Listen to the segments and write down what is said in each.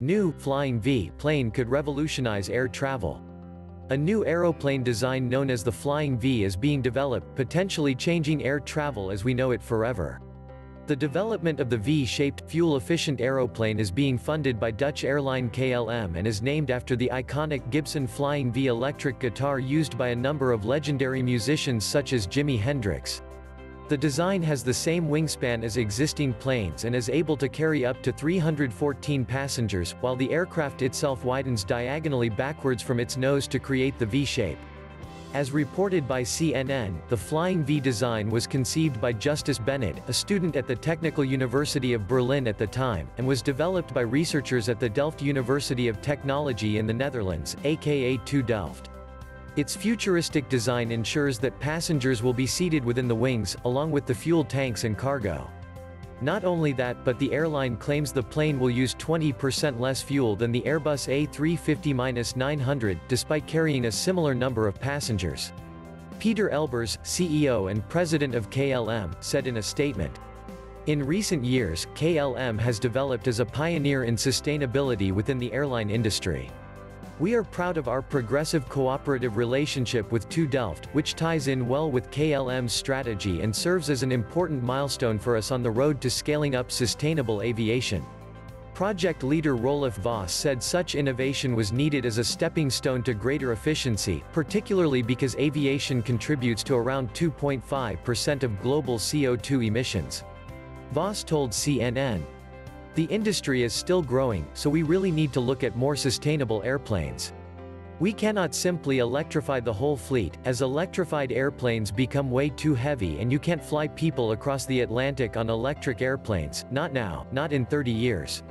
New, Flying V plane could revolutionize air travel. A new aeroplane design known as the Flying V is being developed, potentially changing air travel as we know it forever. The development of the V-shaped, fuel-efficient aeroplane is being funded by Dutch airline KLM and is named after the iconic Gibson Flying V electric guitar used by a number of legendary musicians such as Jimi Hendrix. The design has the same wingspan as existing planes and is able to carry up to 314 passengers, while the aircraft itself widens diagonally backwards from its nose to create the V shape. As reported by CNN, the Flying V design was conceived by Justus Benad, a student at the Technical University of Berlin at the time, and was developed by researchers at the Delft University of Technology in the Netherlands, aka TU Delft. Its futuristic design ensures that passengers will be seated within the wings, along with the fuel tanks and cargo. Not only that but the airline claims the plane will use 20% less fuel than the Airbus A350-900, despite carrying a similar number of passengers. Peter Elbers, CEO and president of KLM, said in a statement. In recent years, KLM has developed as a pioneer in sustainability within the airline industry. We are proud of our progressive cooperative relationship with TU Delft, which ties in well with KLM's strategy and serves as an important milestone for us on the road to scaling up sustainable aviation. Project leader Roelof Vos said such innovation was needed as a stepping stone to greater efficiency, particularly because aviation contributes to around 2.5% of global CO2 emissions. Vos told CNN, the industry is still growing, so we really need to look at more sustainable airplanes. We cannot simply electrify the whole fleet, as electrified airplanes become way too heavy and you can't fly people across the Atlantic on electric airplanes, not now, not in 30 years.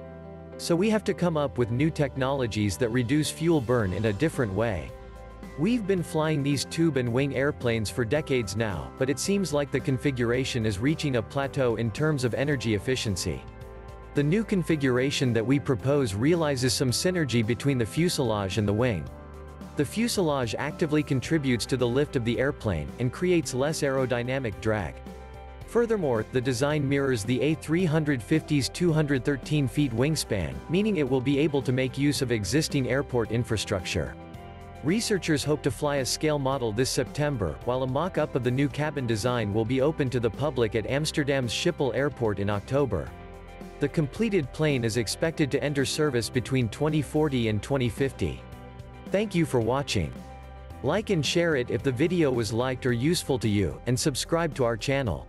So we have to come up with new technologies that reduce fuel burn in a different way. We've been flying these tube and wing airplanes for decades now, but it seems like the configuration is reaching a plateau in terms of energy efficiency. The new configuration that we propose realizes some synergy between the fuselage and the wing. The fuselage actively contributes to the lift of the airplane, and creates less aerodynamic drag. Furthermore, the design mirrors the A350's 213 feet wingspan, meaning it will be able to make use of existing airport infrastructure. Researchers hope to fly a scale model this September, while a mock-up of the new cabin design will be open to the public at Amsterdam's Schiphol Airport in October. The completed plane is expected to enter service between 2040 and 2050. Thank you for watching. Like and share it if the video was liked or useful to you, and subscribe to our channel.